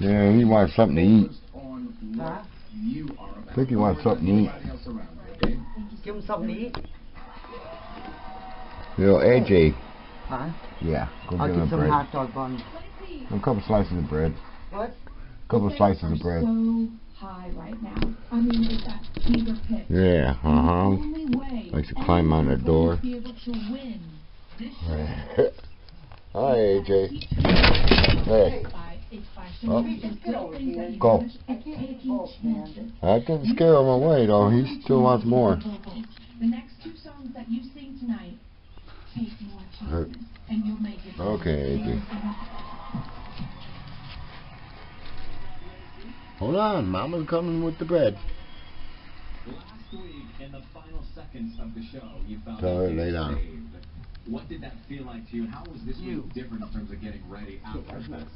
Yeah, he wants something to eat. Huh? I think he wants something to eat. Give him something to eat. You know, AJ. Huh? Yeah, go I'll get him get a some bread. hot dog buns. A couple slices of bread. What? A couple slices of bread. so high right now. I mean, with that fever pitch. Yeah, uh The huh. only way Likes to climb on the door. be able to win Hi, AJ. Hey, by Oh. showing the good things that you Go. do and taking chances. I didn't scare him away though. He still wants more. The next two songs that you sing tonight, take more chances, and you'll make it. Okay, AJ. Hold on, Mama's coming with the bread. Last week, in the final seconds of the show, you found Tell her lay down. saved. What did that feel like to you? and How was this You. week different in terms of getting ready after that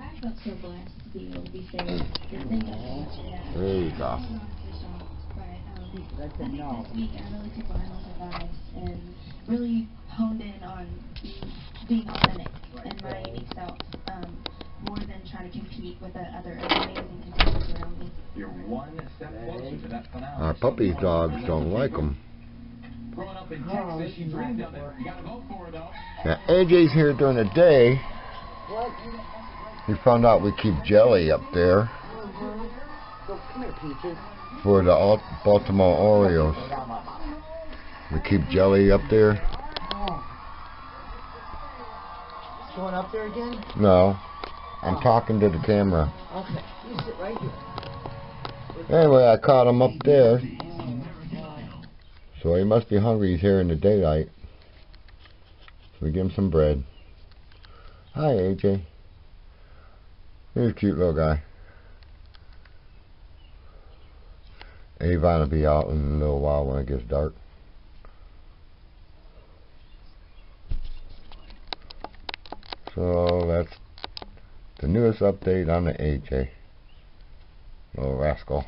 save? I felt so blessed to be able to be saved. And thank God so much for that. There you go. I don't know if it's all, But um, I I think this week I really took Lionel's advice and really honed in on being, authentic and my unique self, um, more than trying to compete with the other amazing contestants around me. You're one step closer to that finale. Our puppy dogs don't like him. Growing up in Texas, you dreamed of it. it. You gotta vote for it, though. Now, AJ's here during the day. What? He found out we keep jelly up there Go, come here, for the Al- Baltimore Orioles. We keep jelly up there. Oh. It's going up there again? No, I'm talking to the camera. Okay. You sit right here. Anyway, I caught him up there. So he must be hungry. He's here in the daylight. So we give him some bread. Hi, AJ. He's a cute little guy. Avon will be out in a little while when it gets dark. So that's the newest update on the AJ. Little rascal.